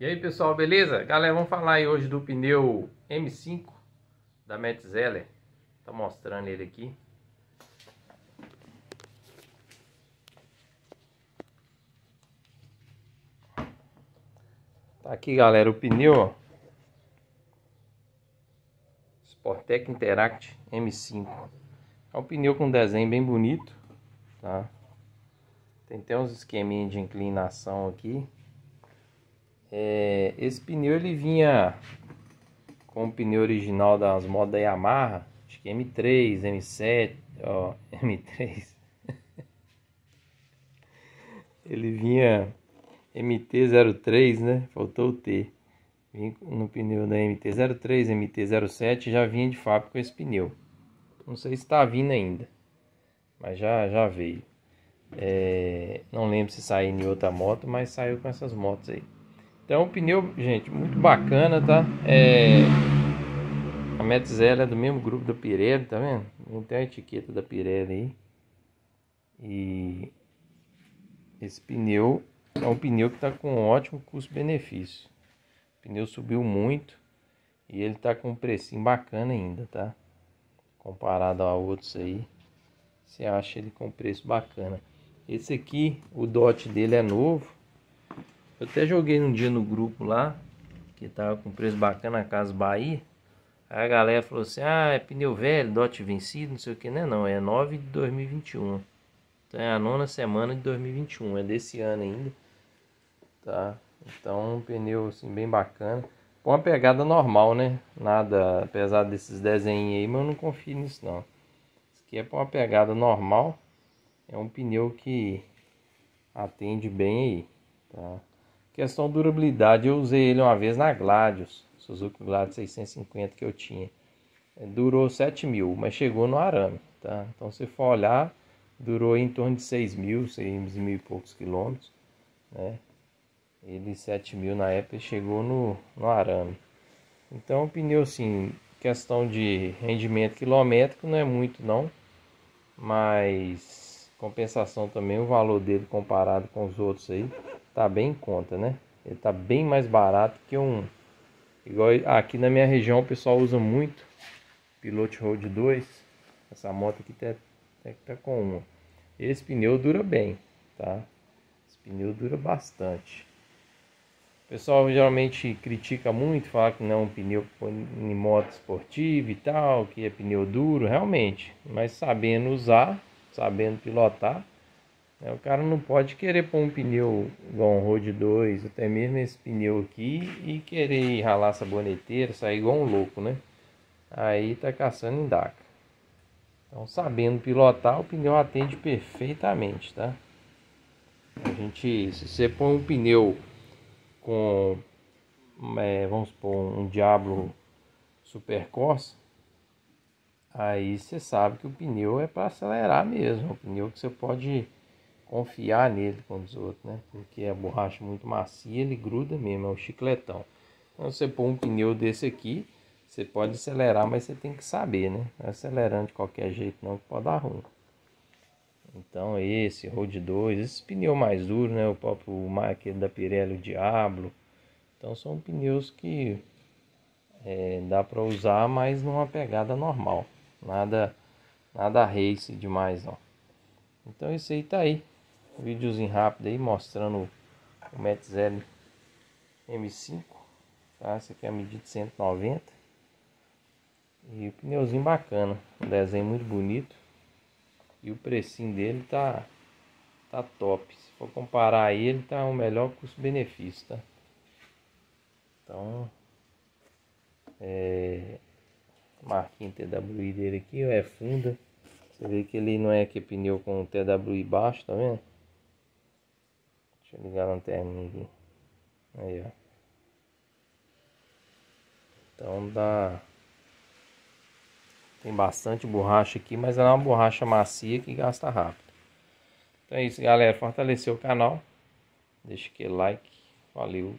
E aí pessoal, beleza? Galera, vamos falar aí hoje do pneu M5 da Metzeler. Tá mostrando ele aqui. Tá aqui galera o pneu. Sportec Interact M5. É um pneu com desenho bem bonito, tá? Tem até uns esqueminhos de inclinação aqui. É, esse pneu ele vinha com o pneu original das modas da Yamaha, acho que M3, M7, ó, M3. ele vinha MT-03, né? Faltou o T. Vim no pneu da MT-03, MT-07, já vinha de fábrica com esse pneu. Não sei se está vindo ainda, mas já, já veio. É, não lembro se saiu em outra moto, mas saiu com essas motos aí. Então o pneu, gente, muito bacana, tá? É, a Metzel é do mesmo grupo da Pirelli, tá vendo? Tem a etiqueta da Pirelli aí. E esse pneu é um pneu que está com um ótimo custo-benefício. O pneu subiu muito e ele está com um precinho bacana ainda, tá? Comparado a outros aí, você acha ele com preço bacana. Esse aqui, o dot dele é novo. Eu até joguei um dia no grupo lá, que tava com preço bacana na Casa Bahia. Aí a galera falou assim: "Ah, é pneu velho, dot vencido, não sei o que, né? Não, é 9 de 2021. Então é a nona semana de 2021, é desse ano ainda. Tá? Então, um pneu assim bem bacana. Com uma pegada normal, né? Nada, apesar desses desenhos aí, mas eu não confio nisso não. Isso aqui é para uma pegada normal. É um pneu que atende bem aí, tá? Questão durabilidade, eu usei ele uma vez na Gladius, Suzuki Gladius 650 que eu tinha. Durou 7 mil, mas chegou no arame, tá? Então se for olhar, durou em torno de 6 mil, 6 mil e poucos quilômetros, né? Ele 7 mil na época chegou no, no arame. Então o pneu assim, questão de rendimento quilométrico não é muito não, mas compensação também o valor dele comparado com os outros aí tá bem em conta, né? Ele tá bem mais barato que um igual aqui na minha região o pessoal usa muito Pilot Road 2. Essa moto aqui tá, tá, tá com uma. Esse pneu dura bem, tá? Esse pneu dura bastante. O pessoal geralmente critica muito, fala que não é um pneu em moto esportiva e tal, que é pneu duro, realmente. Mas sabendo usar, sabendo pilotar, o cara não pode querer pôr um pneu igual um Road 2, até mesmo esse pneu aqui, e querer ralar saboneteira, sair igual um louco, né? Aí tá caçando em DACA. Então, sabendo pilotar, o pneu atende perfeitamente, tá? A gente, se você põe um pneu com, é, vamos supor, um Diablo Supercorsa, aí você sabe que o pneu é para acelerar mesmo, o pneu que você pode confiar nele com os outros, né? Porque a borracha é muito macia, ele gruda mesmo, é um chicletão. Então você põe um pneu desse aqui, você pode acelerar, mas você tem que saber, né? Não é acelerando de qualquer jeito não, que pode dar ruim. Então esse, Road 2, esse pneu mais duro, né? O próprio aquele da Pirelli, o Diablo. Então são pneus que é, dá para usar, mas numa pegada normal. Nada, nada race demais não. Então esse aí tá aí. Videozinho rápido aí mostrando o Metzel M5. Tá? Esse aqui é a medida de 190. E o pneuzinho bacana. Um desenho muito bonito. E o precinho dele tá, tá top. Se for comparar aí, ele tá o melhor custo-benefício, tá? Então, é, marquinha TWI dele aqui, é funda. Você vê que ele não é que pneu com TWI baixo, tá vendo? Deixa eu ligar a lanterninha aqui. Aí, ó. Então dá tem bastante borracha aqui, mas ela é uma borracha macia que gasta rápido. Então é isso, galera. Fortalecer o canal. Deixa aquele like. Valeu.